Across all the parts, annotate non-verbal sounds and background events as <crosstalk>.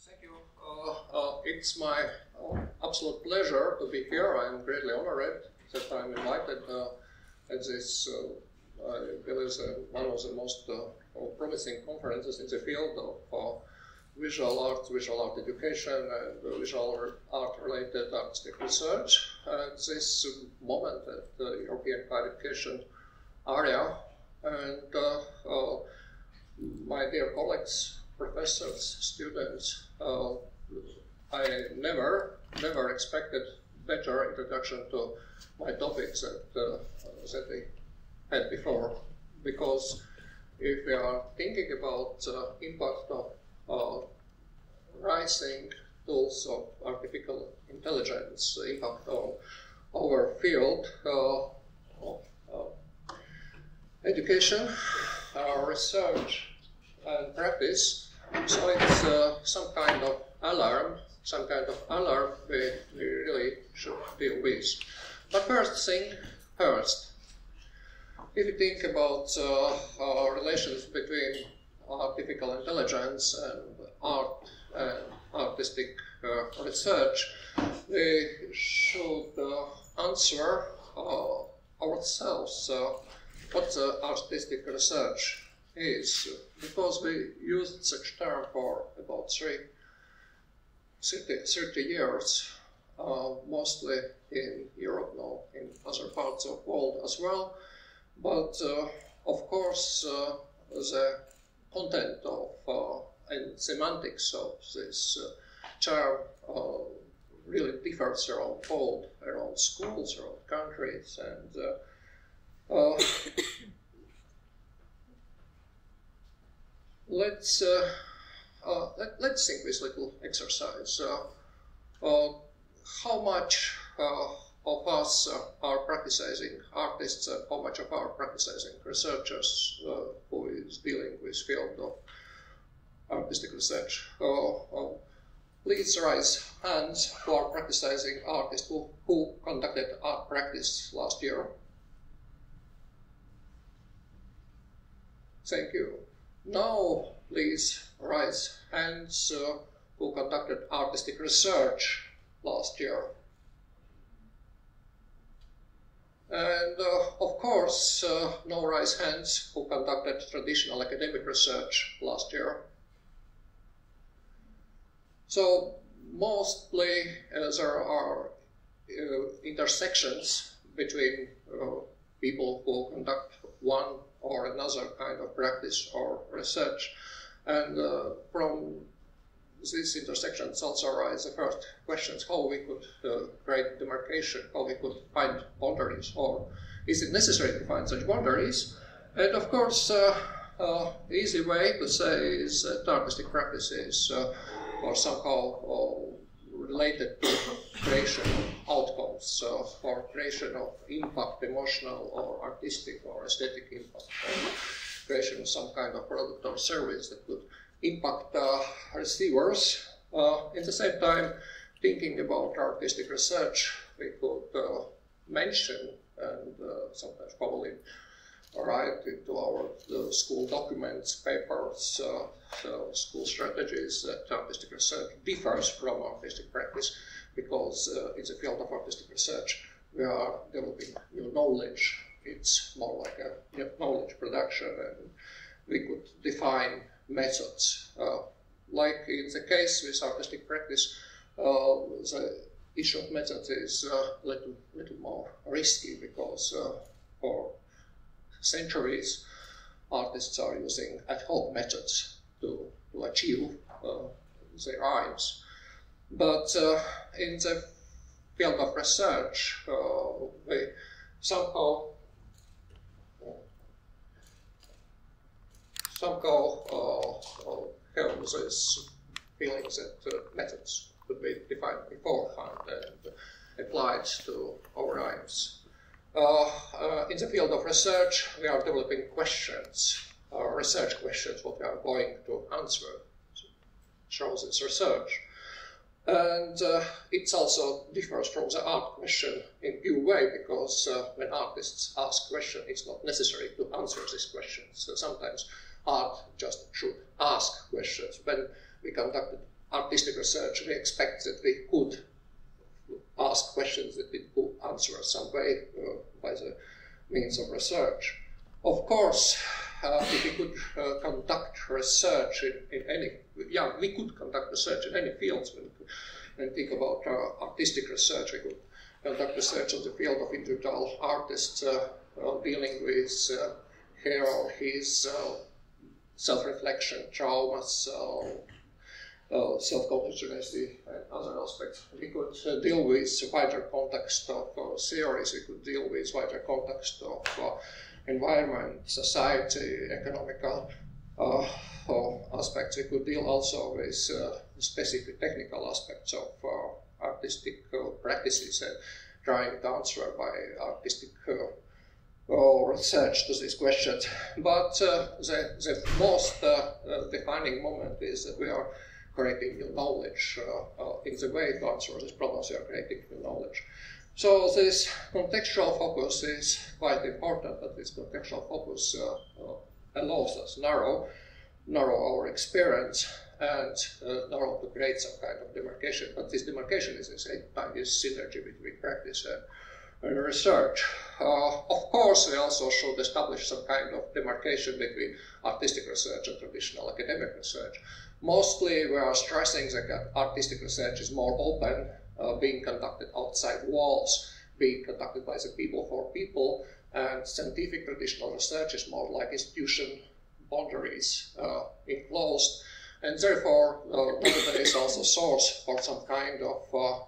Thank you. Uh, uh, it's my uh, absolute pleasure to be here. I'm greatly honored that I'm invited uh, at this, uh, I believe, one of the most uh, promising conferences in the field of visual arts, visual art education, and visual art related artistic research. At this moment at the European education area, and my dear colleagues, professors, students, uh, I never, never expected better introduction to my topics that, uh, that they had before. Because if we are thinking about uh, impact of uh, rising tools of artificial intelligence, impact on our field uh, of uh, education, research, practice, so it's uh, some kind of alarm, some kind of alarm we, we really should deal with. But first thing first, if you think about uh, relations between artificial intelligence and art and artistic uh, research, we should uh, answer uh, ourselves uh, what artistic research is because we used such term for about three, 30, 30 years, uh, mostly in Europe now, in other parts of world as well. But uh, of course, uh, the content of uh, and semantics of this uh, term uh, really differs around world, around schools, around countries, and let's uh, uh, let, us think this little exercise. Uh, how much of us are practicing artists, how much of our practicing researchers who is dealing with field of artistic research. please raise hands who are practicing artists who, who conducted art practice last year. Thank you. Now, please raise hands uh, who conducted artistic research last year. And uh, of course, uh, no raise hands who conducted traditional academic research last year. So mostly uh, there are uh, intersections between uh, people who conduct one or another kind of practice or research. And uh, from these intersections also arise the first questions how we could uh, create demarcation, how we could find boundaries, or is it necessary to find such boundaries? And of course, uh, uh, easy way to say is that artistic practices uh, are somehow uh, related to creation of uh, for creation of impact, emotional or artistic or aesthetic impact, or creation of some kind of product or service that could impact uh, receivers. Uh, at the same time, thinking about artistic research, we could uh, mention and uh, sometimes probably write into our uh, school documents, papers, uh, so school strategies that artistic research differs from artistic practice because uh, in the field of artistic research we are developing new knowledge. It's more like a knowledge production and we could define methods. Uh, like in the case with artistic practice, uh, the issue of methods is a uh, little, little more risky because for centuries, artists are using ad hoc methods to, to achieve uh, their aims. But uh, in the field of research, uh, we somehow somehow uh, have this feeling that uh, methods could be defined beforehand and applied to our aims. Uh, uh, in the field of research, we are developing questions, uh, research questions, what we are going to answer. Shows its research. And uh, it also differs from the art question in due way because uh, when artists ask questions, it's not necessary to answer these questions. So sometimes art just should ask questions. When we conducted artistic research, we expect that we could ask questions that we could answer some way uh, by the means of research. Of course, if we could uh, conduct research in, in, any, yeah, we could conduct research in any fields. When, when think about uh, artistic research, we could conduct research on the field of individual artists uh, uh, dealing with her or his self-reflection, traumas, uh, self-cognitionist and other aspects. We could uh, deal with wider context of uh, theories, we could deal with wider context of uh, environment, society, economical uh, uh, aspects. We could deal also with specific technical aspects of artistic practices and trying to answer by artistic research to these questions. But the, the most defining moment is that we are creating new knowledge. Uh, uh, in the way to answer these problems, we are creating new knowledge. So this contextual focus is quite important, but this contextual focus uh, allows us narrow, narrow our experience and uh, narrow to create some kind of demarcation. But this demarcation is the same time this synergy between practice and, and research. Uh, of course, we also should establish some kind of demarcation between artistic research and traditional academic research. Mostly we are stressing that artistic research is more open, uh, being conducted outside walls, being conducted by the people for people, and scientific traditional research is more like institution boundaries uh, enclosed, and therefore uh, is also source for some kind of uh,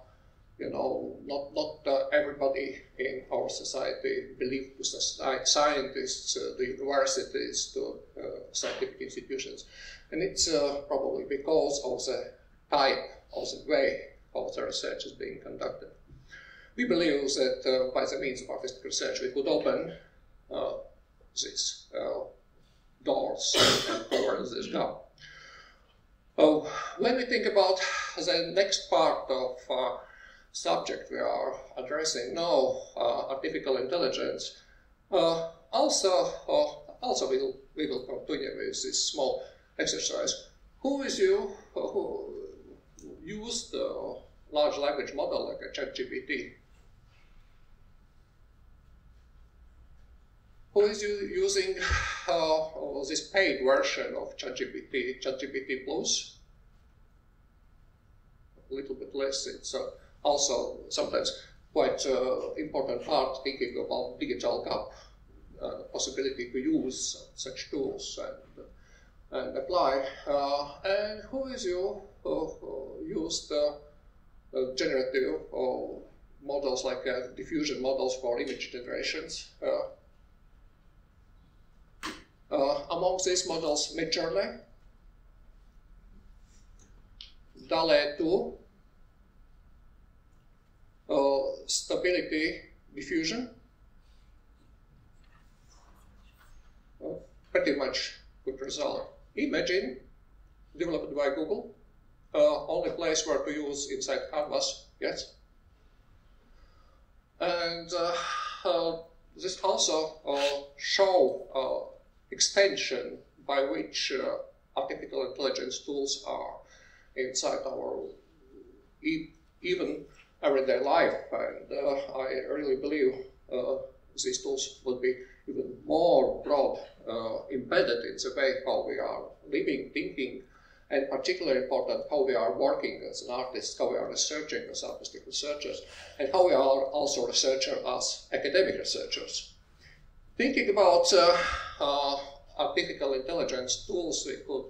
you know, not not uh, everybody in our society believe to scientists, uh, the universities, to uh, scientific institutions. And it's uh, probably because of the type of the way of the research is being conducted. We believe that uh, by the means of artistic research we could open uh, these uh, doors <coughs> and cover this gap. Uh, when we think about the next part of uh, subject we are addressing now, artificial intelligence, also, also we will, we will continue with this small exercise. Who is you who use the large language model like a ChatGPT? Who is using uh, this paid version of ChatGPT, ChatGPT Plus? A little bit less. It's uh, also sometimes quite uh, important part thinking about digital gap, uh, possibility to use such tools and and apply. Uh, and who is you who use the uh, generative models like uh, diffusion models for image generations. among these models, Midjourney, DALL-E 2, uh, stability diffusion, uh, pretty much good result. Imagen, developed by Google, uh, only place where to use inside Canvas, yes? And uh, uh, this also uh, show uh, extension by which uh, artificial intelligence tools are inside our e even everyday life. And I really believe these tools will be even more broad uh, embedded in the way how we are living, thinking, and particularly important how we are working as an artist, how we are researching as artistic researchers, and how we are also researchers as academic researchers. Thinking about uh, uh, artificial intelligence tools, we could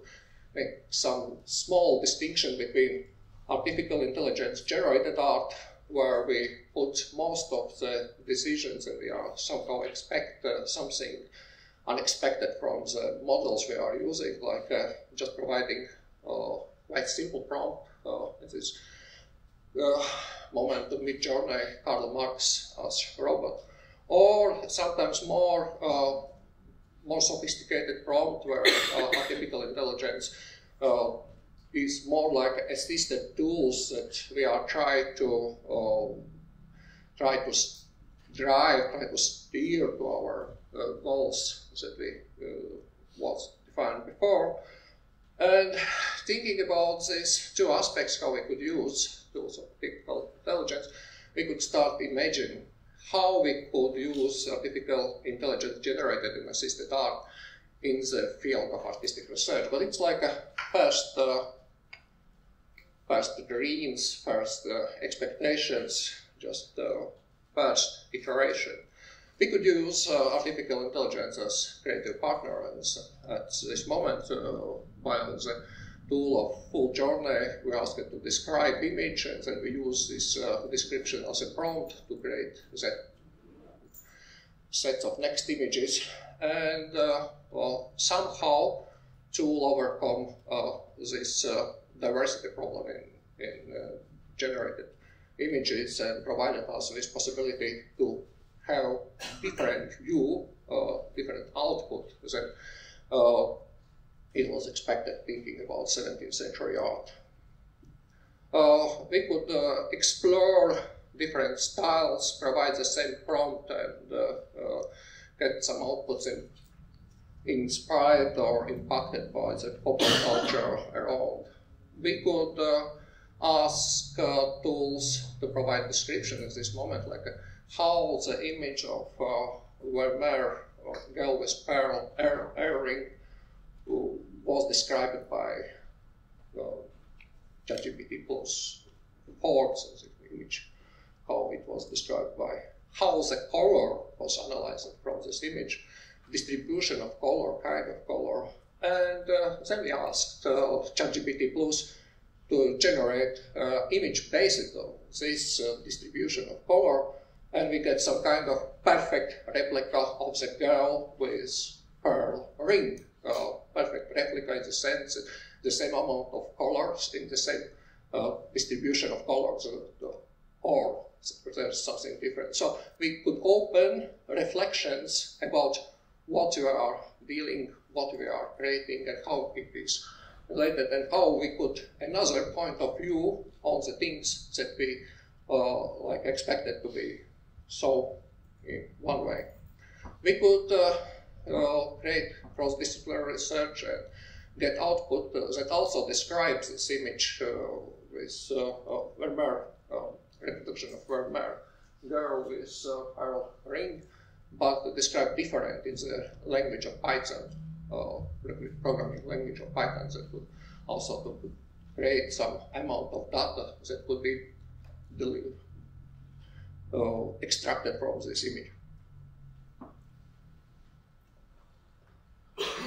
make some small distinction between artificial intelligence generated art where we put most of the decisions and we are somehow expect uh, something unexpected from the models we are using, like uh, just providing quite simple prompt. Uh, this uh, moment of Midjourney, Karl Marx as robot, or sometimes more uh, more sophisticated prompt where uh, artificial intelligence uh, is more like assisted tools that we are trying to uh, try to drive, try to steer to our uh, goals that we uh, was defined before. And thinking about these two aspects, how we could use tools of artificial intelligence, we could start imagining how we could use artificial intelligence generated in assisted art in the field of artistic research. But it's like a first, uh, first dreams, first uh, expectations, just uh, first iteration. We could use uh, artificial intelligence as creative partner and at this moment while the tool of full journey, we ask it to describe image and then we use this uh, description as a prompt to create that set of next images. And uh, well, somehow to overcome uh, this uh, diversity problem in, in uh, generated images and provided us with possibility to have different view, uh, different output than it was expected thinking about 17th century art. we could explore different styles, provide the same prompt and get some outputs in, inspired or impacted by the popular culture around. We could uh, ask uh, tools to provide description at this moment, like uh, how the image of uh, Vermeer or girl with pearl ear earring was described by uh, ChatGPT Plus reports the image, how it was described by how the color was analyzed from this image, distribution of color, kind of color. And uh, then we asked uh, ChatGPT Plus to generate uh, image based on this uh, distribution of color, and we get some kind of perfect replica of the girl with pearl ring. Uh, perfect replica in the sense the same amount of colors in the same uh, distribution of colors, or there's something different. So we could open reflections about what we are dealing, what we are creating, and how it is related, and how we could another point of view on the things that we uh, like expected to be so in one way. We could uh, uh, create cross-disciplinary research and get output that also describes this image uh, with uh, Vermeer reproduction of Vermeer girl with uh, pearl ring, but described different in the language of Python, uh, programming language of Python that would also create some amount of data that could be delivered, uh, extracted from this image.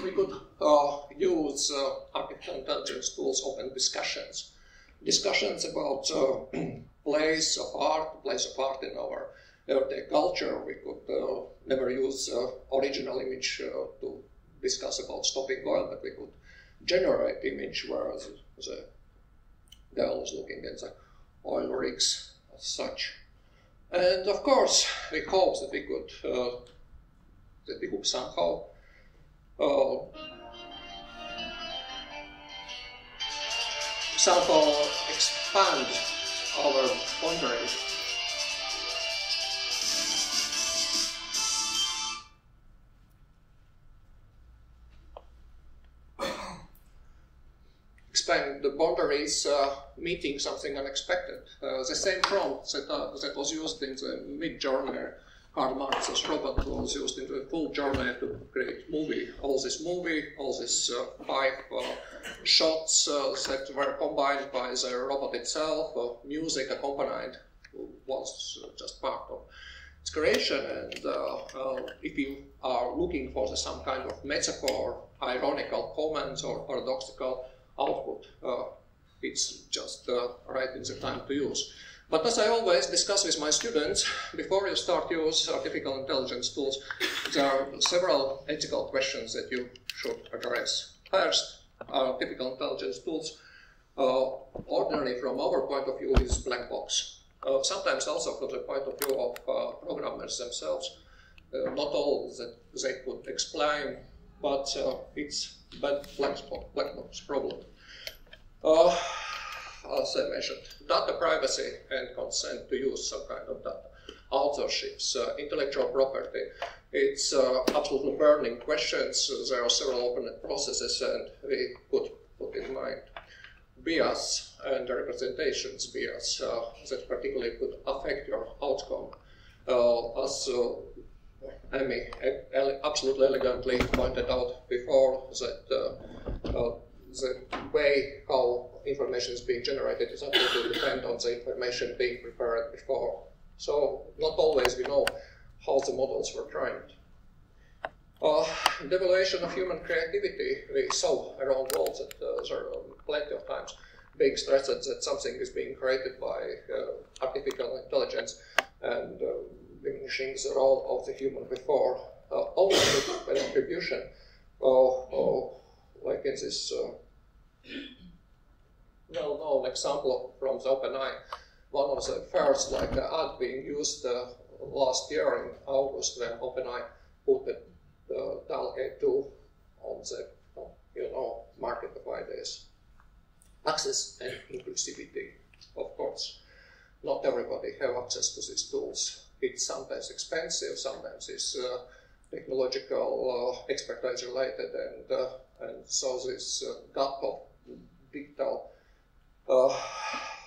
We could uh, use uh, artificial intelligence tools, open discussions, discussions about uh, <clears throat> place of art, place of art in our everyday culture. We could never use original image to discuss about stopping oil, but we could generate image where the, the girl is looking at the oil rigs as such. And of course, we hope that we could uh, that we could somehow uh, somehow expand our boundaries. <coughs> Expand the boundaries, uh, meeting something unexpected. Uh, the same prompt that, uh, that was used in the Midjourney Karl Marx's robot was used in the full journey to create movie. All this movie, all these uh, five uh, shots uh, that were combined by the robot itself, uh, music accompanied, was just part of its creation. And uh, uh, if you are looking for the, some kind of metaphor, ironical comments, or paradoxical output, it's just right in the time to use. But as I always discuss with my students, before you start use artificial intelligence tools, there are several ethical questions that you should address. First, artificial intelligence tools, uh, ordinarily from our point of view, is black box. Uh, sometimes also from the point of view of uh, programmers themselves, uh, not all that they could explain, but uh, it's black box, black box problem. As I mentioned, data privacy and consent to use some kind of data, authorships, intellectual property. It's uh, absolutely burning questions. There are several open processes, and we could put in mind bias and representations bias uh, that particularly could affect your outcome. Uh, as uh, Amy absolutely elegantly pointed out before, that uh, uh, the way how information is being generated is absolutely depend on the information being prepared before. So not always we know how the models were trained. Uh, the evaluation of human creativity, we saw around the world that uh, there are plenty of times being stressed that something is being created by uh, artificial intelligence and uh, diminishing the role of the human before uh, ownership and attribution. like in this uh, well-known example from the OpenAI, one of the first like ad being used uh, last year in August when OpenAI put the the delegate to on the you know market of ideas. Access and inclusivity, of course. Not everybody have access to these tools. It's sometimes expensive, sometimes it's uh, technological uh, expertise related, and uh, and so this uh, gap of digital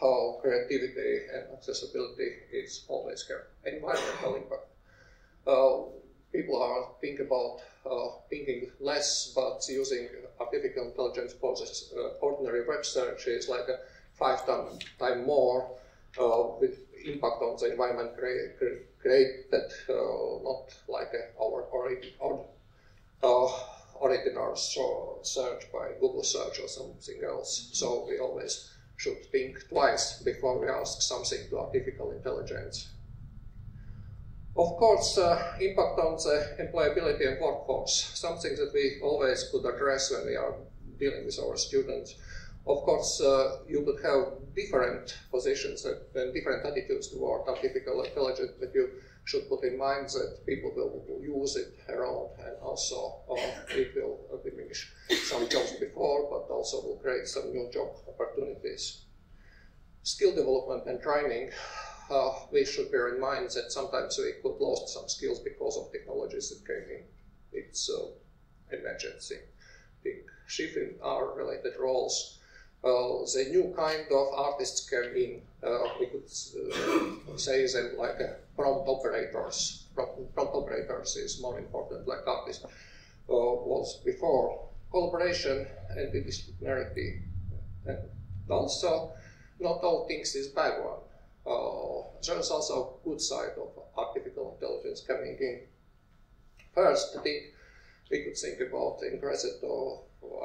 uh, creativity and accessibility is always here. Environmental impact. Uh, people are thinking about uh, thinking less, but using artificial intelligence for uh, ordinary web search is like a five times time more uh, with impact on the environment created, created uh, not like our original uh, original search by Google search or something else. So we always should think twice before we ask something to artificial intelligence. Of course, uh, impact on the employability and workforce, something that we always could address when we are dealing with our students. Of course, uh, you could have different positions and different attitudes toward artificial intelligence, but you should put in mind that people will, use it around and also uh, it will diminish some jobs before, but also will create some new job opportunities. Skill development and training uh, we should bear in mind that sometimes we could lost some skills because of technologies that came in. It's uh, emergency. Big shift in our related roles. Uh, the new kind of artists came in. Uh, we could uh, say them like prompt operators. Prompt, prompt operators is more important, like artists was before. Collaboration and interdisciplinarity. And also, not all things is bad one uh, there's also a good side of artificial intelligence coming in. First, I think we could think about interest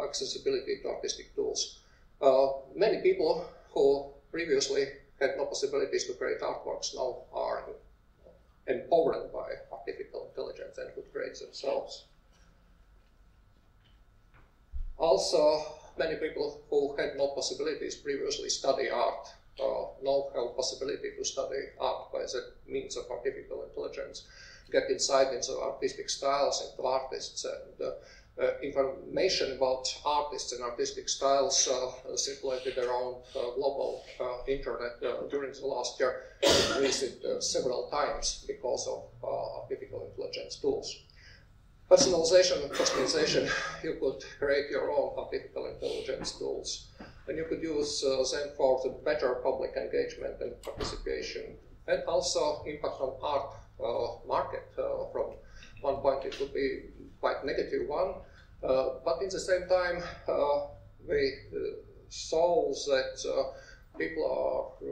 accessibility to artistic tools. Uh, many people who previously had no possibilities to create artworks now are empowered by artificial intelligence and could create themselves. Also, many people who had no possibilities previously study art uh, now have possibility to study art by the means of artificial intelligence, get insight into artistic styles, into artists, and uh, information about artists and artistic styles uh, circulated around uh, global uh, internet during the last year increased several times because of artificial intelligence tools. Personalization and customization, you could create your own artificial intelligence tools and you could use uh, them for the better public engagement and participation. And also impact on art uh, market. Uh, from one point it would be quite negative one, uh, but in the same time uh, we uh, saw that people are,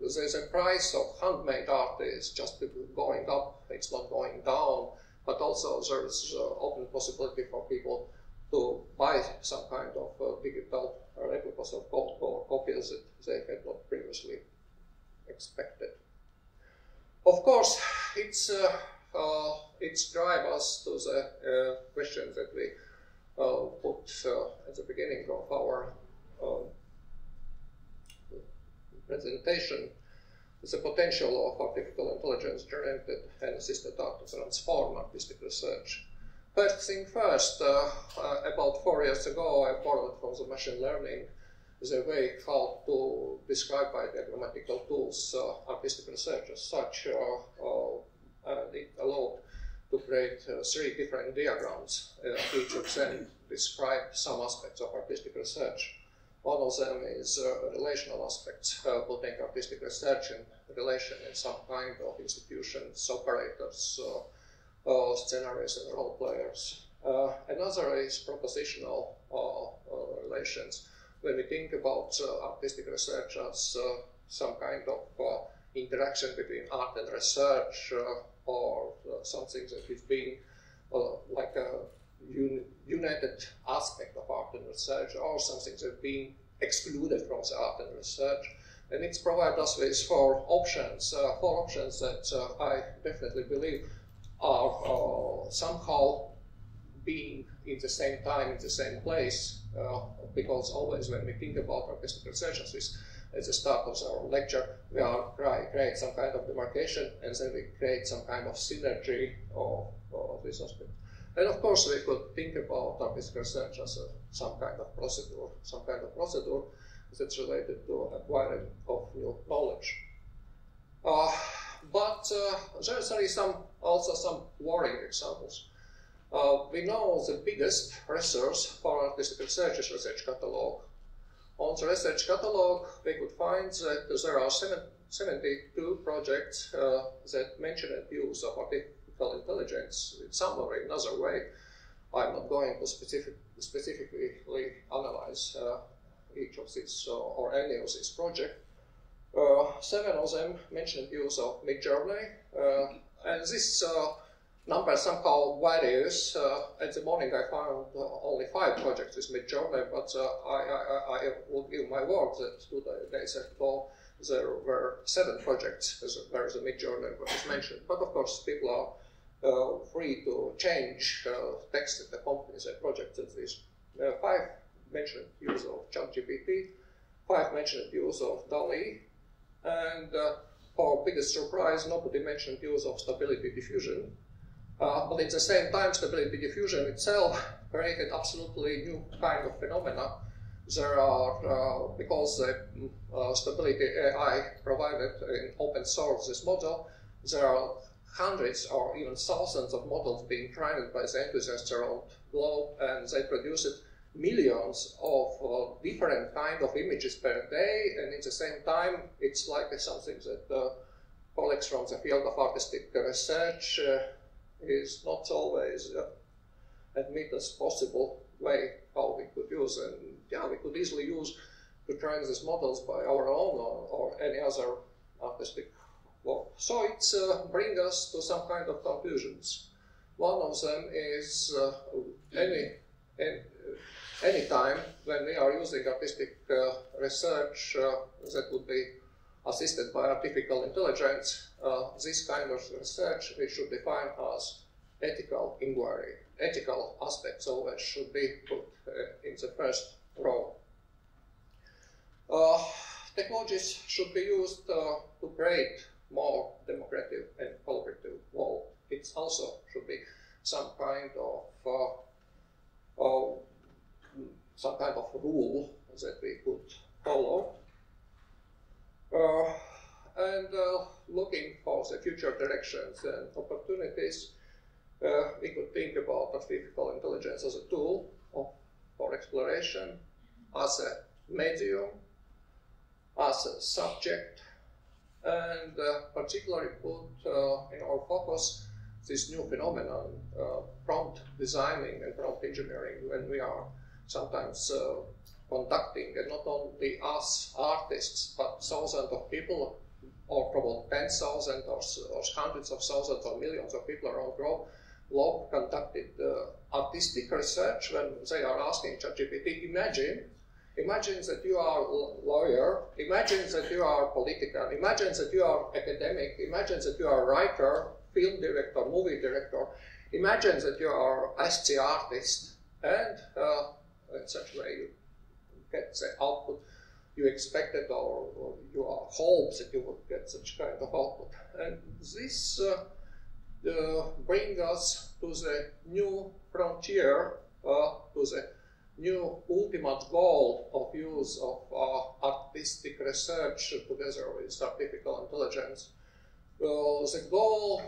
there's a price of handmade art is just going up, it's not going down, but also there's open possibility for people to buy some kind of uh, digital replicas of copies that they had not previously expected. Of course, it's uh, uh, it's drive us to the uh, question that we uh, put uh, at the beginning of our um, presentation. The potential of artificial intelligence generated and assisted art to transform artistic research. First thing first, uh, uh, about four years ago, I borrowed from the machine learning the way how to describe by the diagrammatical tools uh, artistic research as such, uh, uh, it allowed to create uh, three different diagrams. Uh, each of them describe some aspects of artistic research. One of them is uh, relational aspects, uh, putting artistic research in relation in some kind of institutions, operators, uh, scenarios, and role players. Uh, another is propositional relations. When we think about artistic research as some kind of interaction between art and research, or something that is being like a un united aspect of art and research or something that's being excluded from the art and research. And it's provided us with four options, uh, four options that uh, I definitely believe are uh, somehow being in the same time, in the same place, uh, because always when we think about artistic research as at the start of our lecture, we are create some kind of demarcation and then we create some kind of synergy of, of this aspect. And of course, we could think about artistic research as a, some kind of procedure, some kind of procedure that's related to acquiring of new knowledge. Uh, but uh, there, are some, also some worrying examples. Uh, we know the biggest resource for artistic research is research catalog. On the research catalog, we could find that there are seven, 72 projects uh, that mention the use of artificial intelligence in some or another way. I'm not going to specific, specifically analyze uh, each of these uh, or any of these projects. Uh, seven of them mentioned use of Midjourney, uh, and this uh, number somehow varies. Uh, at the morning I found only five projects with Midjourney, but I, I, I, will give my word that two days ago there were seven projects where the Midjourney was mentioned. But of course, people are uh, free to change uh, text that accompanies a project that is uh, five mentioned use of ChatGPT, five mentioned use of DALL-E, and our biggest surprise, nobody mentioned use of stability diffusion. Uh, but at the same time, stability diffusion itself created absolutely new kind of phenomena. There are, uh, because the uh, stability AI provided in open source this model, there are hundreds or even thousands of models being trained by the enthusiasts around the globe, and they produced millions of uh, different kind of images per day, and at the same time, it's like something that uh, colleagues from the field of artistic research is not always uh, admit as possible way how we could use, and yeah, we could easily use to train these models by our own or, or any other artistic well, so it uh, brings us to some kind of conclusions. One of them is uh, any, any, any time when we are using artistic uh, research uh, that would be assisted by artificial intelligence, uh, this kind of research we should define as ethical inquiry. Ethical aspects always should be put uh, in the first row. technologies should be used to create more democratic and collaborative world. It also should be some kind of uh, uh, some kind of rule that we could follow. Uh, and uh, looking for the future directions and opportunities, uh, we could think about artificial intelligence as a tool for exploration, as a medium, as a subject, and uh, particularly put uh, in our focus this new phenomenon, uh, prompt designing and prompt engineering, when we are sometimes conducting, and not only us artists, but thousands of people, or probably tens 10,000 or, or, hundreds of thousands or millions of people around the globe, conducted uh, artistic research when they are asking ChatGPT, imagine Imagine that you are a lawyer. Imagine that you are political. Imagine that you are academic. Imagine that you are a writer, film director, movie director. Imagine that you are SC artist. And uh, in such a way you get the output you expected or, or your hopes that you would get such kind of output. And this uh, uh, brings us to the new frontier, uh, to the new ultimate goal of use of uh, artistic research together with artificial intelligence. Well, the goal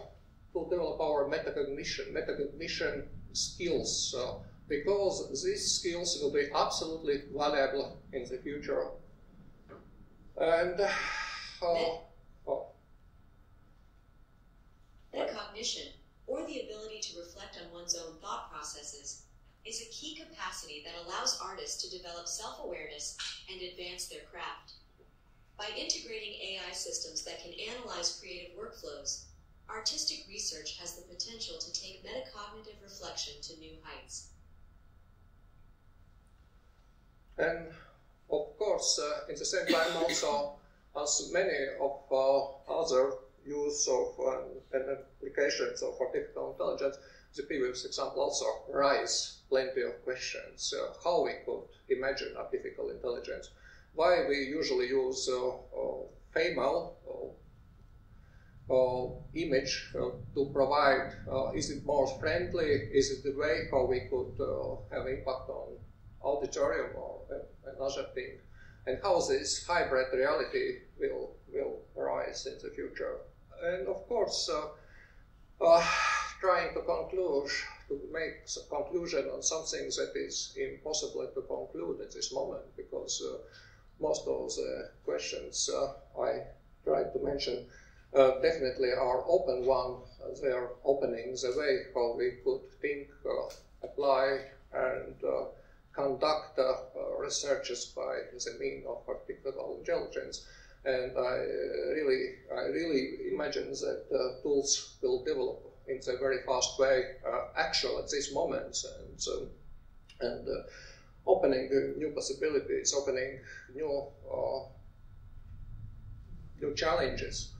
to develop our metacognition, metacognition skills, uh, because these skills will be absolutely valuable in the future. And uh, oh. metacognition, or the ability to reflect on one's own thought processes, is a key capacity that allows artists to develop self awareness and advance their craft. By integrating AI systems that can analyze creative workflows, artistic research has the potential to take metacognitive reflection to new heights. And of course, uh, in the same time, also, <coughs> as many of uh, other use of um, and applications of artificial intelligence, the previous example also raise plenty of questions. Uh, how we could imagine artificial intelligence, why we usually use uh, uh, female uh, image uh, to provide, uh, is it more friendly, is it the way how we could have impact on auditorium or another thing, and how this hybrid reality will, will arise in the future. And of course, trying to conclude, to make a conclusion on something that is impossible to conclude at this moment because uh, most of the questions uh, I tried to mention uh, definitely are open one. They are opening the way how we could think, uh, apply, and uh, conduct uh, researches by the means of artificial intelligence. And I really, I really imagine that tools will develop in a very fast way, uh, actual at this moment, and so, and uh, opening new possibilities, opening new uh, new challenges.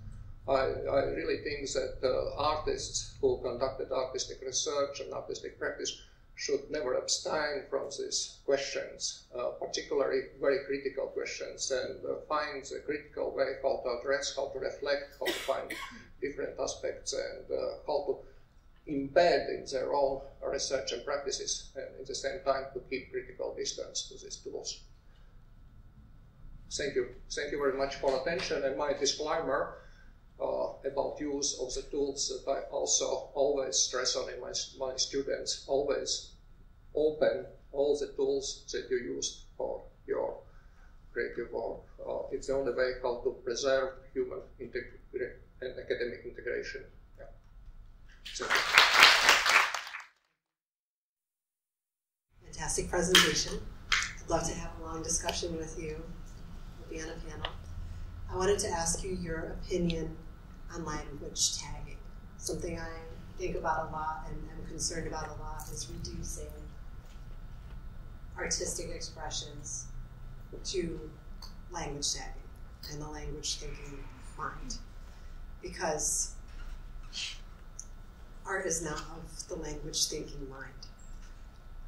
I, I really think that uh, artists who conducted artistic research and artistic practice should never abstain from these questions, uh, particularly very critical questions, and uh, find a critical way how to address, how to reflect, how to find different aspects and uh, how to embed in their own research and practices and at the same time to keep critical distance to these tools. Thank you. Thank you very much for attention and my disclaimer about use of the tools that I also always stress on in my, my students. Always open all the tools that you use for your creative work. Uh, it's the only way how to preserve human and academic integration. Yeah. Fantastic presentation. I'd love to have a long discussion with you. We'll be on a panel. I wanted to ask you your opinion on language tagging. Something I think about a lot and am concerned about a lot is reducing artistic expressions to language tagging and the language thinking mind because art is not of the language thinking mind.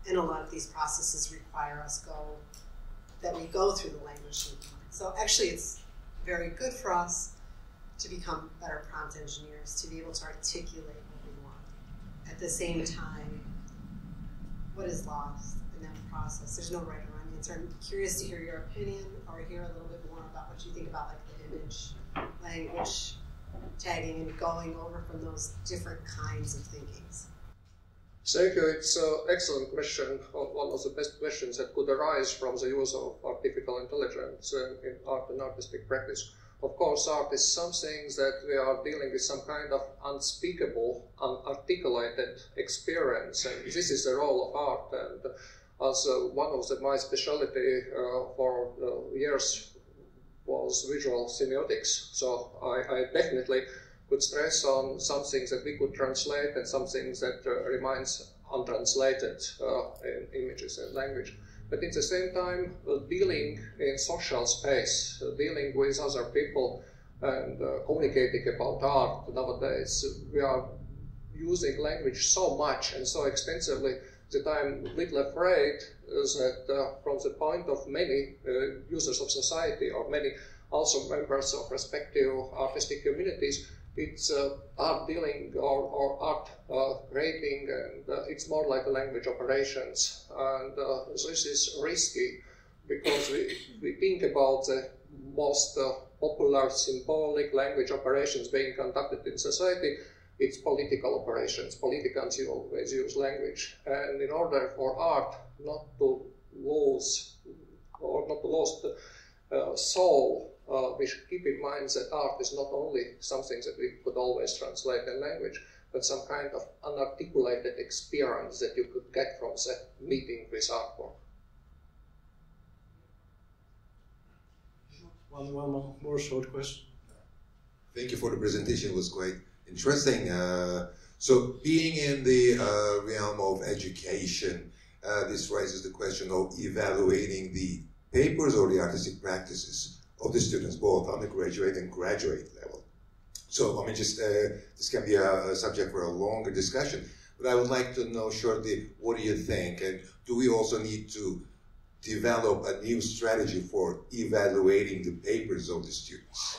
And a lot of these processes require us go that we go through the language thinking mind. So actually it's very good for us to become better prompt engineers, to be able to articulate what we want. At the same time, what is lost in that process? There's no right or wrong answer. I'm curious to hear your opinion or hear a little bit more about what you think about like the image language tagging and going over from those different kinds of thinkings? Thank you. It's an excellent question, one of the best questions that could arise from the use of artificial intelligence in art and artistic practice. Of course, art is something that we are dealing with some kind of unspeakable, unarticulated experience, and this is the role of art. And uh, one of the, my specialty uh, for uh, years was visual semiotics. So I, I, definitely could stress on some things that we could translate and some things that uh, remains untranslated uh, in images and language. But at the same time, uh, dealing in social space, uh, dealing with other people and uh, communicating about art nowadays, we are using language so much and so extensively that I'm a little afraid that uh, from the point of many uh, users of society or many also members of respective artistic communities, it's uh, art dealing or, or art uh, rating, and uh, it's more like language operations. And this is risky because we, we think about the most popular symbolic language operations being conducted in society it's political operations. Politicians always use language. And in order for art not to lose or not to lose the uh, soul, uh, we should keep in mind that art is not only something that we could always translate in language, but some kind of unarticulated experience that you could get from the meeting with artwork. One, one more short question. Thank you for the presentation. It was quite interesting. Uh, so, being in the uh, realm of education, uh, this raises the question of evaluating the papers or the artistic practices of the students, both undergraduate and graduate level. So, I mean, just uh, this can be a, a, subject for a longer discussion, but I would like to know shortly what do you think, and do we also need to develop a new strategy for evaluating the papers of the students?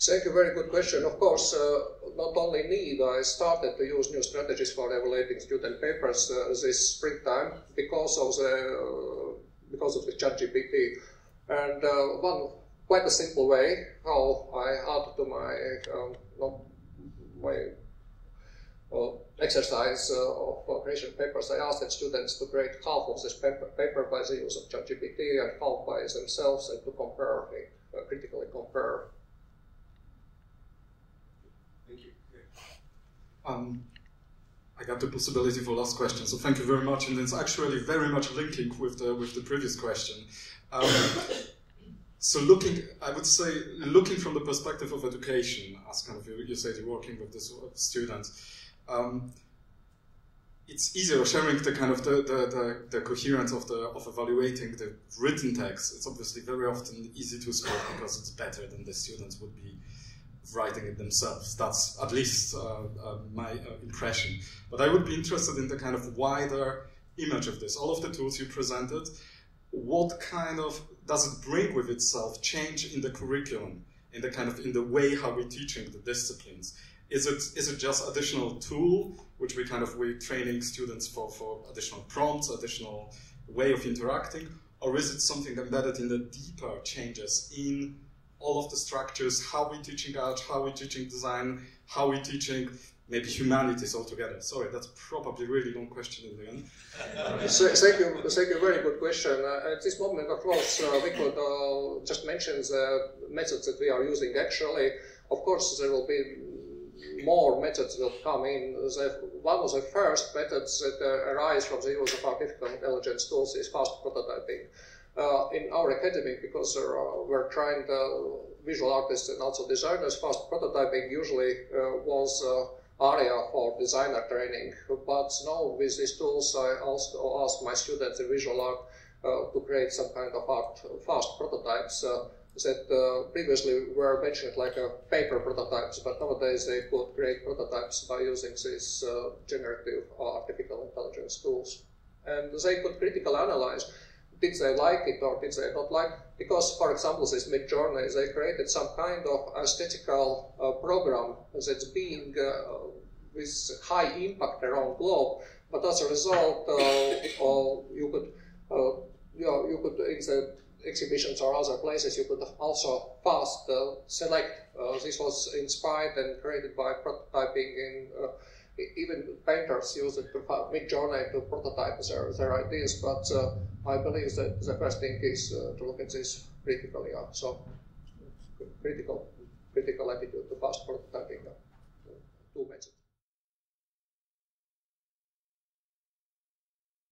Thank you, very good question. Of course, uh, not only need, I started to use new strategies for evaluating student papers uh, this springtime because of the uh, because of the ChatGPT. And uh, one quite a simple way how I add to my um, my uh, exercise uh, of creation papers, I asked the students to create half of this paper, paper by the use of ChatGPT and half by themselves and to compare it, critically compare Thank you. Um, I got the possibility for last question, so thank you very much. And it's actually very much linking with the with the previous question. Um, so looking, I would say, looking from the perspective of education, as kind of you, you said, you're working with the students. Um, it's easier sharing the kind of the, the, the, the, coherence of the of evaluating the written text. It's obviously very often easy to score because it's better than the students would be writing it themselves. That's at least uh, uh, my uh, impression. But I would be interested in the kind of wider image of this. All of the tools you presented, what kind of does it bring with itself change in the curriculum, in the kind of in the way how we're teaching the disciplines? Is it is it just additional tool which we kind of we're training students for for additional prompts, additional way of interacting, or is it something embedded in the deeper changes in all of the structures, how we're teaching art, how we're teaching design, how we're teaching maybe humanities altogether. Sorry, that's probably a really long question in the end. <laughs> thank you, thank you. Very good question. Uh, at this moment, of course, uh, we could uh, just mention the methods that we are using. Actually, of course, there will be more methods will come in. The, one of the first methods that uh, arise from the use of artificial intelligence tools is fast prototyping uh, in our academy because uh, we're trying to, visual artists and also designers, fast prototyping usually uh, was area for designer training. But now with these tools, I also ask my students in visual art uh, to create some kind of art fast prototypes uh, that uh, previously were mentioned like paper prototypes, but nowadays they could create prototypes by using these generative artificial intelligence tools. And they could critically analyze did they like it or did they not like? Because, for example, this Midjourney, they created some kind of aesthetical uh, program that's being uh, with high impact around the globe, but as a result, uh, <laughs> you could, uh, you, know, you could in the exhibitions or other places, you could also fast uh, select. Uh, this was inspired and created by prototyping in even painters use it to Midjourney to prototype their, their ideas, but uh, I believe that the first thing is uh, to look at this critically. So critical, critical attitude to fast prototyping. Uh, two methods.